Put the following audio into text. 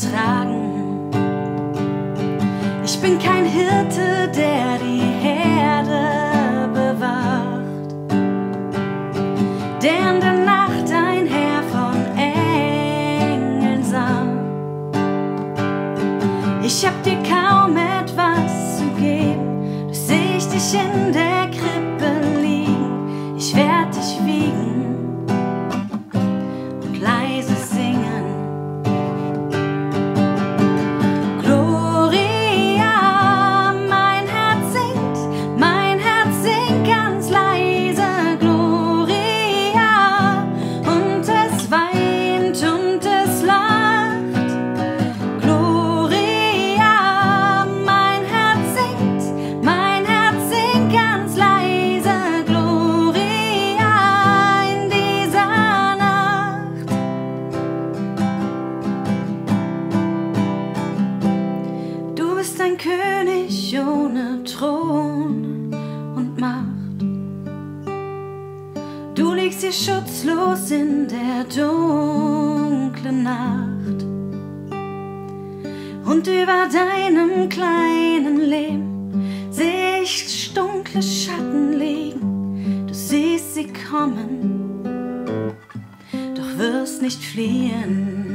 bei mir tragen. Ich bin kein Hirte, der die Herde bewacht, der in der Nacht ein Heer von Engeln sah. Ich hab dir kaum etwas zu geben, du seh ich dich in ein König ohne Thron und Macht. Du liegst hier schutzlos in der dunklen Nacht. Und über deinem kleinen Leben seh ich dunkle Schatten liegen. Du siehst sie kommen, doch wirst nicht fliehen.